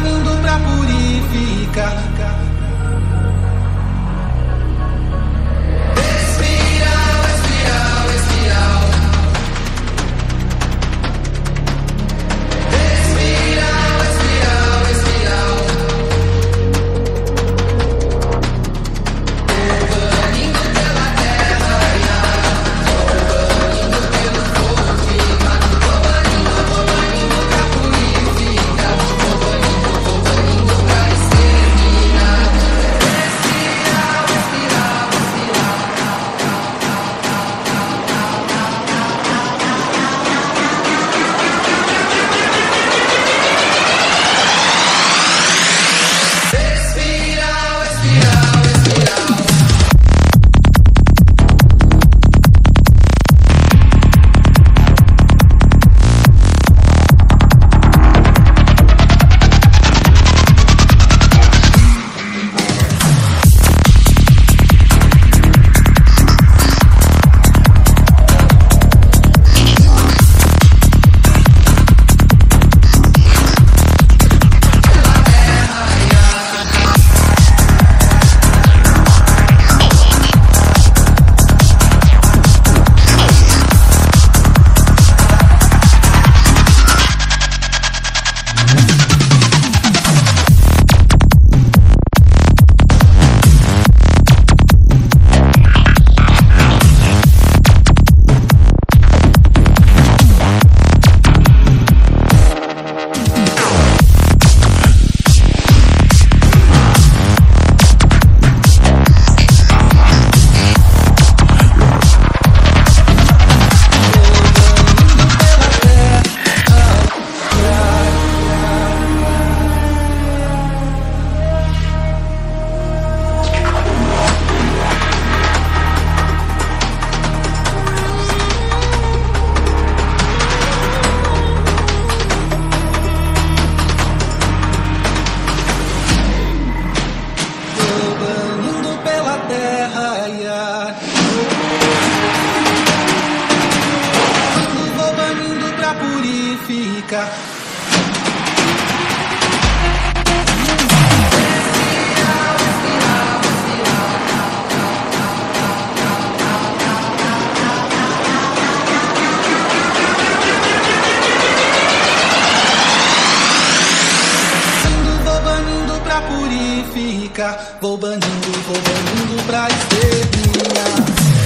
caminho pra purificar. Purificar, vou banindo, vou banindo pra exterminar.